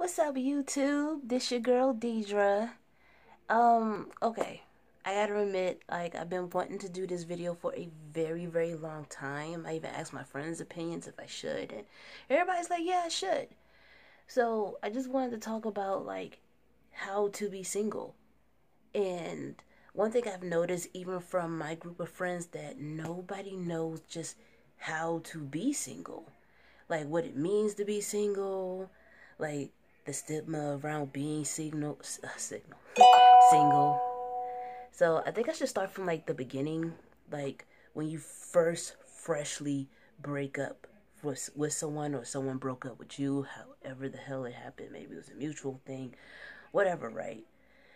What's up, YouTube? This your girl Deidra. Um, okay. I gotta admit, like, I've been wanting to do this video for a very, very long time. I even asked my friends' opinions if I should, and everybody's like, yeah, I should. So, I just wanted to talk about, like, how to be single. And one thing I've noticed, even from my group of friends, that nobody knows just how to be single. Like, what it means to be single, like, the stigma around being signal, uh, signal, single. So I think I should start from like the beginning, like when you first freshly break up with with someone or someone broke up with you, however the hell it happened. Maybe it was a mutual thing, whatever, right?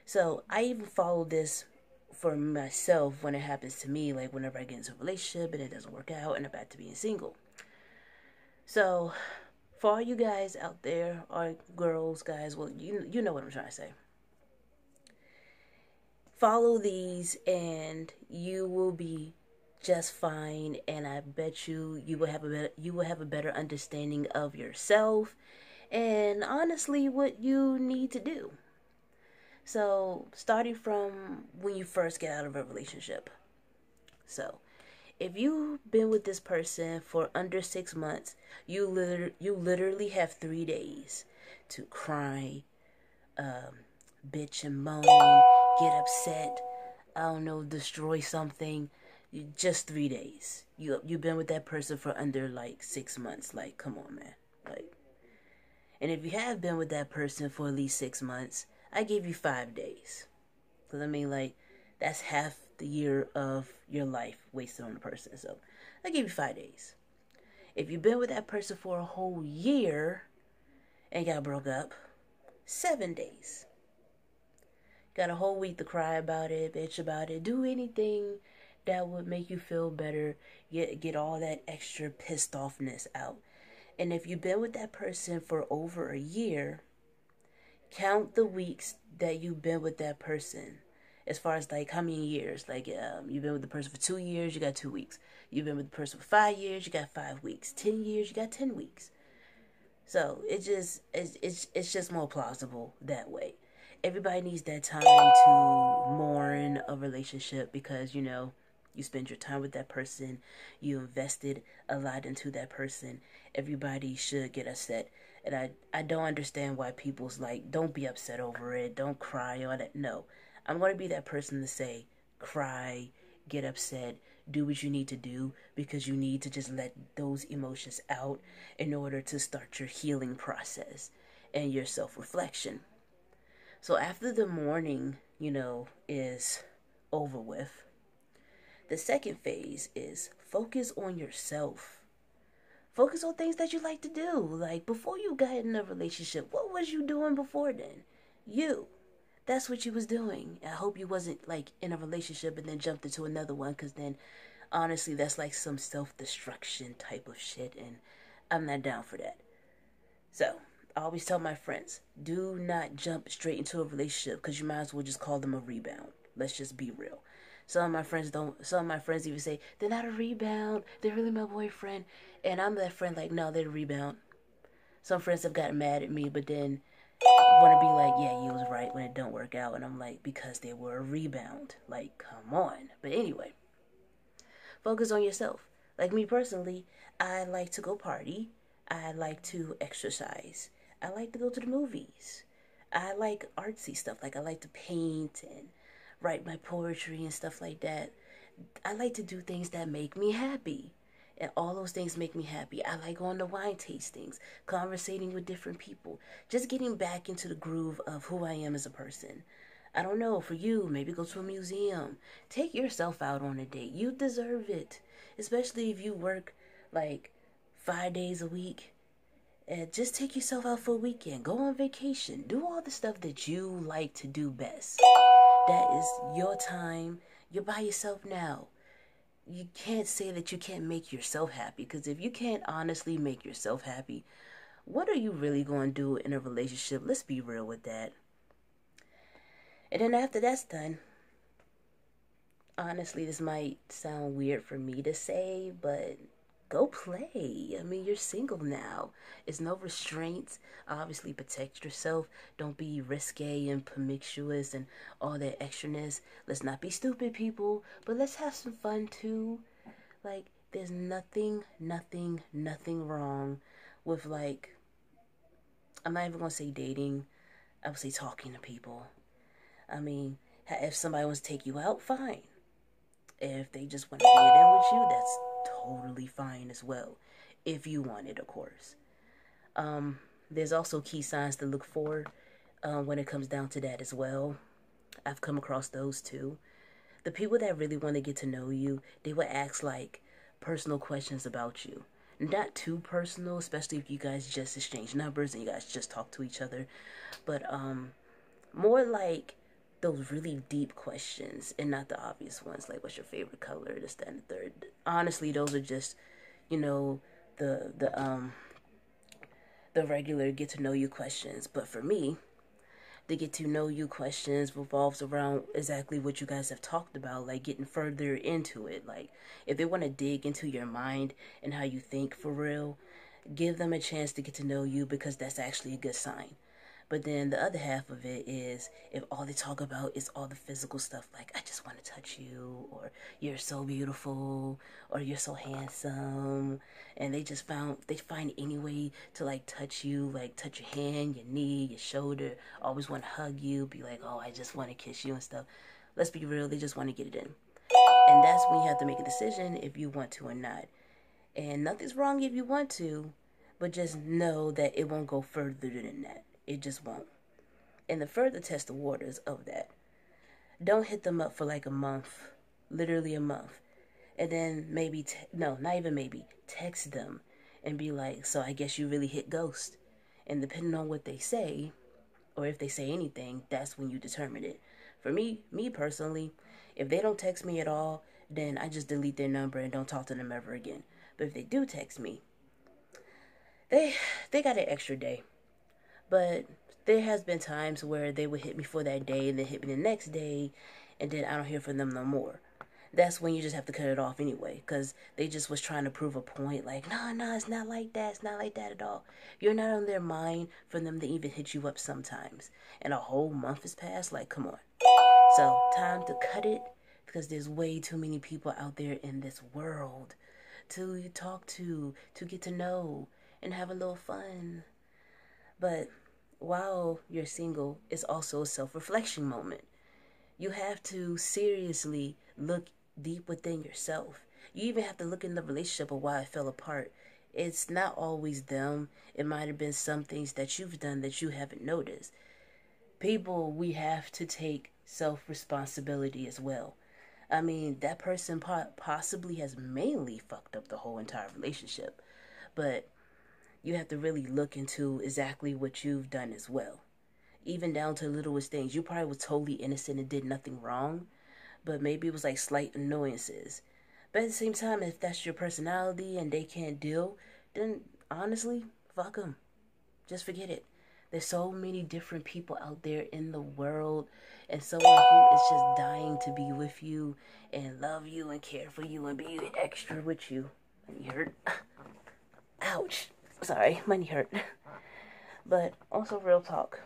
So I even follow this for myself when it happens to me, like whenever I get into a relationship and it doesn't work out and I'm back to being single. So for all you guys out there, or girls, guys, well, you you know what I'm trying to say. Follow these, and you will be just fine. And I bet you you will have a better, you will have a better understanding of yourself, and honestly, what you need to do. So, starting from when you first get out of a relationship. So, if you've been with this person for under six months, you liter- you literally have three days to cry, um, bitch and moan, get upset, I don't know, destroy something. Just three days. You you've been with that person for under like six months. Like, come on, man. Like, and if you have been with that person for at least six months, I give you five days. Cause I mean, like, that's half the year of your life wasted on a person. So I give you five days. If you've been with that person for a whole year and got broke up, seven days. Got a whole week to cry about it, bitch about it, do anything that would make you feel better, get get all that extra pissed offness out. And if you've been with that person for over a year, count the weeks that you've been with that person as far as like how many years. Like um, you've been with the person for two years, you got two weeks. You've been with the person for five years, you got five weeks. Ten years, you got ten weeks. So it just it's it's it's just more plausible that way. Everybody needs that time to mourn a relationship because you know you spend your time with that person, you invested a lot into that person. Everybody should get upset. And I, I don't understand why people's like, don't be upset over it, don't cry on it. No, I'm going to be that person to say, cry, get upset, do what you need to do because you need to just let those emotions out in order to start your healing process and your self reflection. So after the mourning, you know, is over with, the second phase is focus on yourself. Focus on things that you like to do. Like before you got in a relationship, what was you doing before then? You that's what you was doing. I hope you wasn't like in a relationship and then jumped into another one because then honestly that's like some self-destruction type of shit and I'm not down for that. So, I always tell my friends, do not jump straight into a relationship because you might as well just call them a rebound. Let's just be real. Some of my friends don't. Some of my friends even say they're not a rebound. They're really my boyfriend, and I'm that friend like, no, they're a rebound. Some friends have gotten mad at me, but then want to be like, yeah, you was right when it don't work out. And I'm like, because they were a rebound. Like, come on. But anyway, focus on yourself. Like me personally, I like to go party. I like to exercise. I like to go to the movies. I like artsy stuff. Like I like to paint and write my poetry and stuff like that. I like to do things that make me happy. And all those things make me happy. I like going to wine tastings, conversating with different people, just getting back into the groove of who I am as a person. I don't know, for you, maybe go to a museum. Take yourself out on a date. You deserve it. Especially if you work like five days a week. And just take yourself out for a weekend. Go on vacation. Do all the stuff that you like to do best. That is your time. You're by yourself now you can't say that you can't make yourself happy because if you can't honestly make yourself happy, what are you really going to do in a relationship? Let's be real with that. And then after that's done, honestly, this might sound weird for me to say, but go play. I mean, you're single now. It's no restraints. Obviously, protect yourself. Don't be risque and promiscuous and all that extraness. Let's not be stupid, people, but let's have some fun too. Like, there's nothing, nothing, nothing wrong with, like, I'm not even gonna say dating, I would say talking to people. I mean, if somebody wants to take you out, fine. If they just want to get in with you, that's totally fine as well. If you want it, of course. Um, there's also key signs to look for uh, when it comes down to that as well. I've come across those too. The people that really want to get to know you, they will ask like personal questions about you. Not too personal, especially if you guys just exchange numbers and you guys just talk to each other, but um, more like those really deep questions and not the obvious ones like what's your favorite color, this, that, and the third. Honestly, those are just, you know, the the um the regular get to know you questions. But for me, the get to know you questions revolves around exactly what you guys have talked about, like getting further into it. Like if they want to dig into your mind and how you think for real, give them a chance to get to know you because that's actually a good sign. But then the other half of it is if all they talk about is all the physical stuff, like I just want to touch you, or you're so beautiful, or you're so handsome, and they just found they find any way to like touch you, like touch your hand, your knee, your shoulder, always want to hug you, be like, oh, I just want to kiss you and stuff. Let's be real, they just want to get it in, and that's when you have to make a decision if you want to or not. And nothing's wrong if you want to, but just know that it won't go further than that. It just won't. And the further test the waters of that, don't hit them up for like a month, literally a month. And then maybe, te- no, not even maybe, text them and be like, so I guess you really hit ghost. And depending on what they say, or if they say anything, that's when you determine it. For me, me personally, if they don't text me at all, then I just delete their number and don't talk to them ever again. But if they do text me, they they got an extra day. But there has been times where they would hit me for that day and then hit me the next day, and then I don't hear from them no more. That's when you just have to cut it off anyway, because they just was trying to prove a point. Like, no, nah, nah, it's not like that. It's not like that at all. You're not on their mind for them to even hit you up sometimes, and a whole month has passed. Like, come on. So time to cut it, because there's way too many people out there in this world to talk to, to get to know, and have a little fun. But while you're single, it's also a self reflection moment. You have to seriously look deep within yourself. You even have to look in the relationship of why it fell apart. It's not always them, it might have been some things that you've done that you haven't noticed. People, we have to take self responsibility as well. I mean, that person possibly has mainly fucked up the whole entire relationship, but you have to really look into exactly what you've done as well. Even down to the littlest things. You probably was totally innocent and did nothing wrong, but maybe it was like slight annoyances. But at the same time, if that's your personality and they can't deal, then honestly, fuck them. Just forget it. There's so many different people out there in the world, and someone who is just dying to be with you and love you and care for you and be extra with you. You hurt? Ouch. Sorry, my knee hurt. But also, real talk.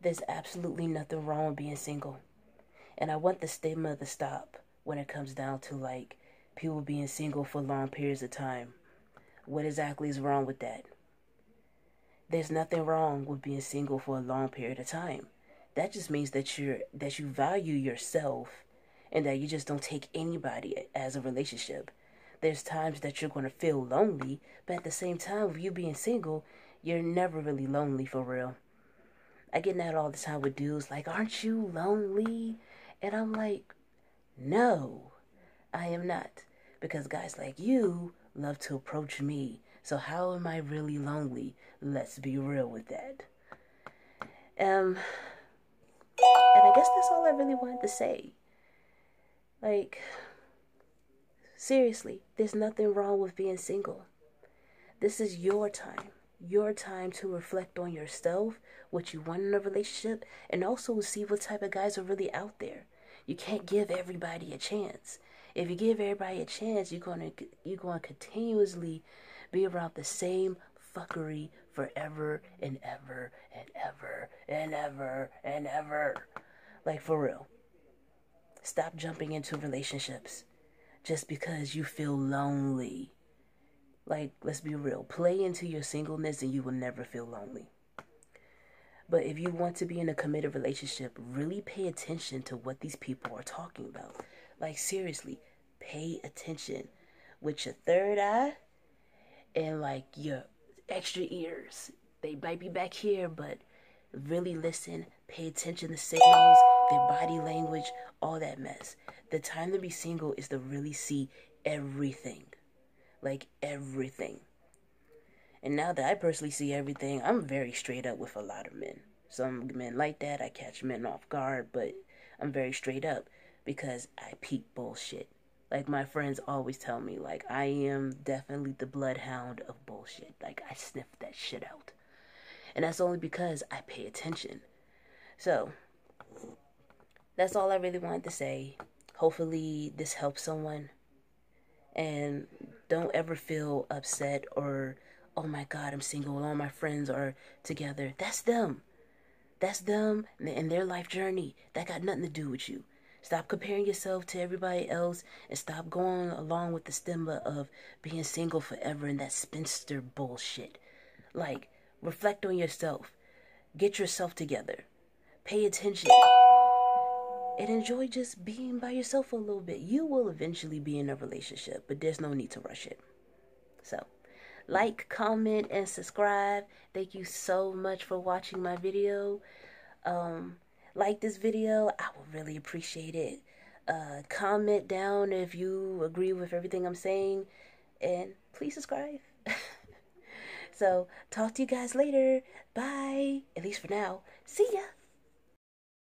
There's absolutely nothing wrong with being single. And I want the stigma to stop when it comes down to like people being single for long periods of time. What exactly is wrong with that? There's nothing wrong with being single for a long period of time. That just means that you're that you value yourself and that you just don't take anybody as a relationship there's times that you're going to feel lonely, but at the same time, with you being single, you're never really lonely for real. I get that all the time with dudes like, Aren't you lonely? And I'm like, No, I am not. Because guys like you love to approach me. So how am I really lonely? Let's be real with that. Um, and I guess that's all I really wanted to say. Like, Seriously, there's nothing wrong with being single. This is your time. Your time to reflect on yourself, what you want in a relationship, and also see what type of guys are really out there. You can't give everybody a chance. If you give everybody a chance, you're gonna you're gonna continuously be around the same fuckery forever and ever and ever and ever and ever. Like for real. Stop jumping into relationships just because you feel lonely. Like, let's be real. Play into your singleness and you will never feel lonely. But if you want to be in a committed relationship, really pay attention to what these people are talking about. Like, seriously, pay attention with your third eye and like your extra ears. They might be back here, but really listen, pay attention to signals, their body language, all that mess. The time to be single is to really see everything. Like everything. And now that I personally see everything, I'm very straight up with a lot of men. Some men like that, I catch men off guard, but I'm very straight up because I peep bullshit. Like my friends always tell me, like I am definitely the bloodhound of bullshit. Like I sniff that shit out. And that's only because I pay attention. So, that's all I really wanted to say. Hopefully, this helps someone. And don't ever feel upset or, oh my God, I'm single. All my friends are together. That's them. That's them and their life journey. That got nothing to do with you. Stop comparing yourself to everybody else and stop going along with the stigma of being single forever and that spinster bullshit. Like, reflect on yourself. Get yourself together. Pay attention and enjoy just being by yourself a little bit. You will eventually be in a relationship, but there's no need to rush it. So, like, comment, and subscribe. Thank you so much for watching my video. Um, like this video, I would really appreciate it. Uh, comment down if you agree with everything I'm saying, and please subscribe. so, talk to you guys later. Bye. At least for now. See ya.